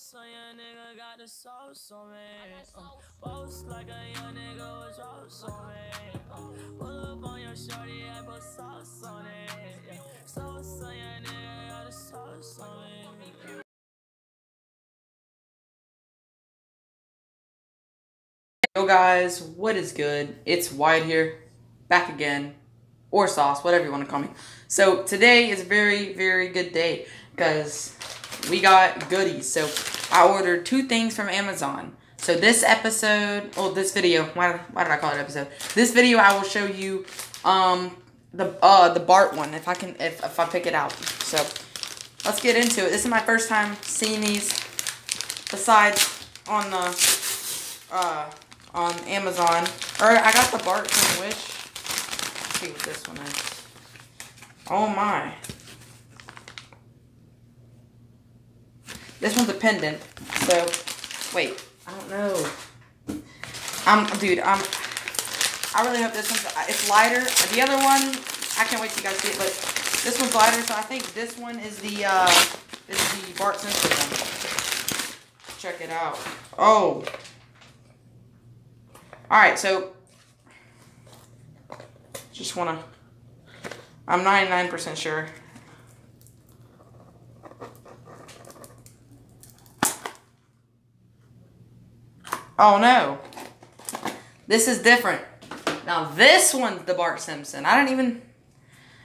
sauce on your nigga, got the sauce on me. Uh, boast like a young nigga was roast on me. Uh, pull up on your shorty, I put sauce on it. Yeah. Sauce on your nigga, got the sauce on me. Yo guys, what is good? It's Wyatt here, back again, or Sauce, whatever you want to call me. So today is a very, very good day because we got goodies. So I ordered two things from Amazon. So this episode, oh this video, why, why did I call it episode? This video I will show you um the uh the Bart one if I can if, if I pick it out. So let's get into it. This is my first time seeing these besides on the uh on Amazon. Or I got the Bart from Wish. Let's see what this one is. Oh my. This one's a pendant. So, wait. I don't know. I'm, dude, I'm, I really hope this one's, it's lighter. The other one, I can't wait till you guys see it, but this one's lighter, so I think this one is the, uh, is the Bart Simpson one. Check it out. Oh. Alright, so, just want to, I'm 99% sure. Oh no. This is different. Now this one's the Bart Simpson. I don't even...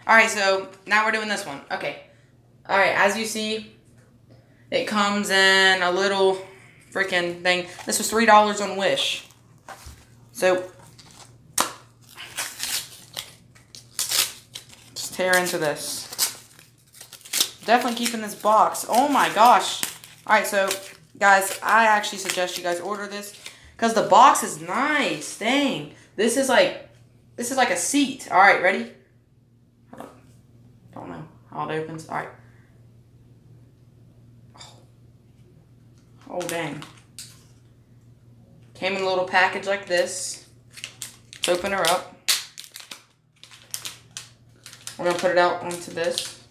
Alright, so now we're doing this one. Okay. Alright, as you see, it comes in a little freaking thing. This was $3 on Wish. So, just tear into this. Definitely keeping this box. Oh my gosh. Alright, so, guys, I actually suggest you guys order this. Because the box is nice. Dang. This is like, this is like a seat. Alright, ready? Don't know how it opens. Alright. Oh. oh, dang. Came in a little package like this. Let's open her up. We're to put it out onto this.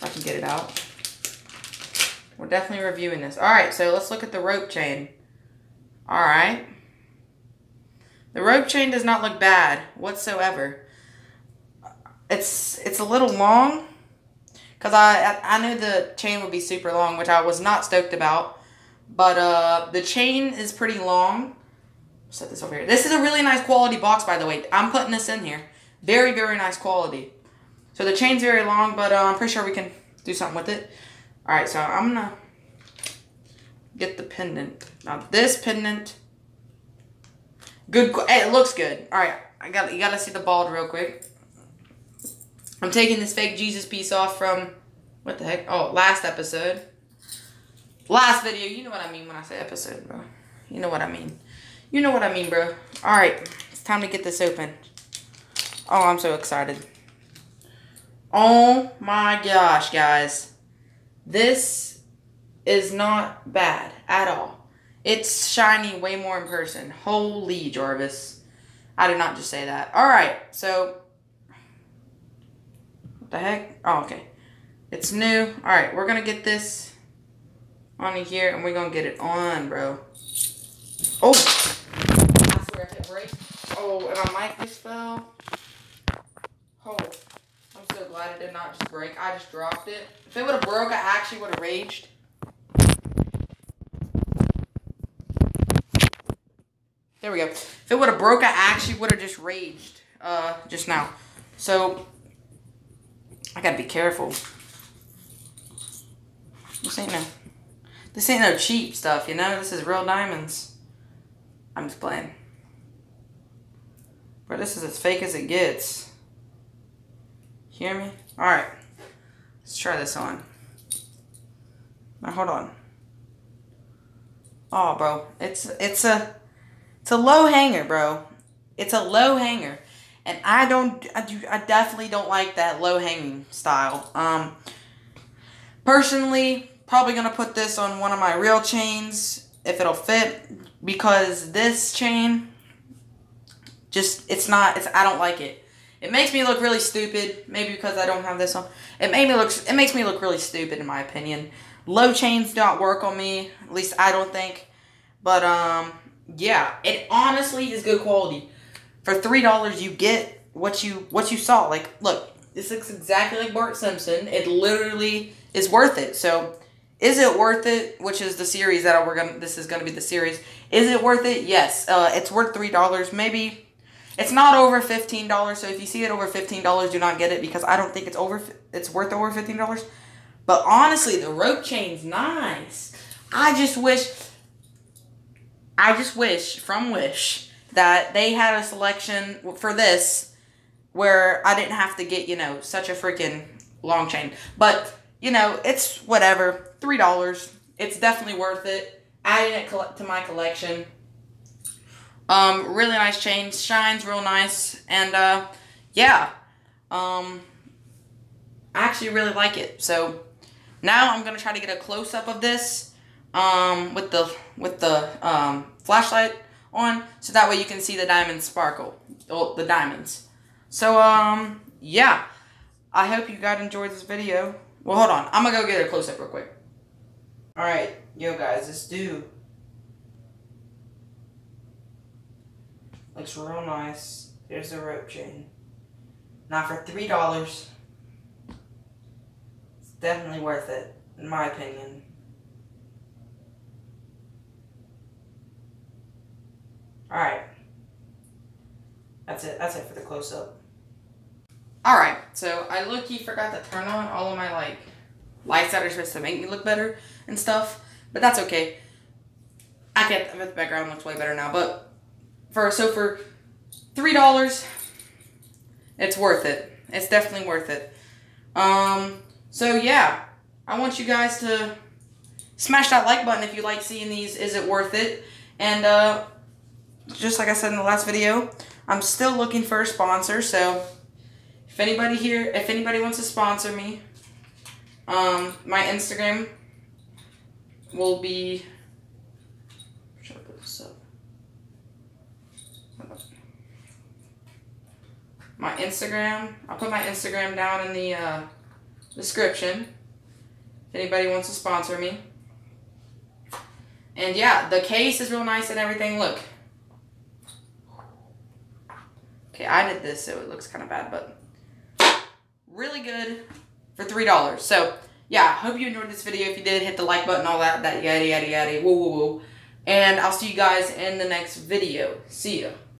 I can get it out. We're definitely reviewing this. Alright, so let's look at the rope chain. Alright. The rope chain does not look bad whatsoever. It's it's a little long. Because I, I, knew the chain would be super long, which I was not stoked about. But uh, the chain is pretty long. Set this over here. This is a really nice quality box, by the way. I'm putting this in here. Very, very nice quality. So the chain's very long, but uh, I'm pretty sure we can do something with it. Alright, so I'm going to get the pendant. Now this pendant, good, hey, it looks good. Alright, I got you gotta see the bald real quick. I'm taking this fake Jesus piece off from, what the heck? Oh, last episode. Last video, you know what I mean when I say episode, bro. You know what I mean. You know what I mean, bro. Alright, it's time to get this open. Oh, I'm so excited. Oh my gosh, guys. This is not bad at all. It's shiny way more in person. Holy Jarvis. I did not just say that. Alright, so. What the heck? Oh, okay. It's new. Alright, we're to get this on here and we're to get it on, bro. Oh! I swear if it breaks. Oh, and my mic just fell. Oh. I'm so glad it did not just break. I just dropped it. If it would have broke, I actually would have raged. There we go. If it would have broke, I actually would have just raged uh, just now. So, I gotta be careful. This ain't no, this ain't no cheap stuff, you know? This is real diamonds. I'm just playing. Bro, this is as fake as it gets. Hear me? Alright. Let's try this on. Now, hold on. Oh, bro. It's, it's a... It's a low hanger, bro. It's a low hanger. And I don't, I, do, I definitely don't like that low hanging style. Um, personally, probably going to put this on one of my real chains if it'll fit. Because this chain, just, it's not, it's, I don't like it. It makes me look really stupid. Maybe because I don't have this on. It made me look, it makes me look really stupid in my opinion. Low chains don't work on me. At least I don't think. But um, yeah, it honestly is good quality. For three dollars, you get what you what you saw. Like, look, this looks exactly like Bart Simpson. It literally is worth it. So, is it worth it? Which is the series that we're gonna. This is gonna be the series. Is it worth it? Yes. Uh, it's worth three dollars. Maybe it's not over fifteen dollars. So if you see it over fifteen dollars, do not get it because I don't think it's over. It's worth over fifteen dollars. But honestly, the rope chain's nice. I just wish. I just wish from Wish that they had a selection for this where I didn't have to get you know such a freaking long chain. But you know it's whatever. Three dollars. It's definitely worth it. Adding it to my collection. Um, really nice chain, shines real nice, and uh, yeah, um, I actually really like it. So now I'm gonna try to get a close up of this um, with the with the um, flashlight on, so that way you can see the diamonds sparkle, oh, the diamonds. So um, yeah, I hope you guys enjoyed this video. Well, hold on, I'm gonna go get a close up real quick. All right, yo guys, this dude Looks real nice. There's the rope chain. Now for three dollars, it's definitely worth it, in my opinion. Alright. That's it. That's it for the close-up. Alright, so I look-key forgot to turn on all of my, like, lights that are supposed to make me look better and stuff. But that's okay. I get the background looks way better now, but for so for three dollars, it's worth it. It's definitely worth it. Um, so yeah, I want you guys to smash that like button if you like seeing these. Is it worth it? And uh, just like I said in the last video, I'm still looking for a sponsor. So if anybody here, if anybody wants to sponsor me, um, my Instagram will be Try to put this up. my Instagram. I'll put my Instagram down in the uh, description if anybody wants to sponsor me. And yeah, the case is real nice and everything. Look. Okay, I did this, so it looks kind of bad, but really good for $3. So, yeah, hope you enjoyed this video. If you did, hit the like button, all that, that yada, yada, yada, woo, woo, woo. And I'll see you guys in the next video. See ya.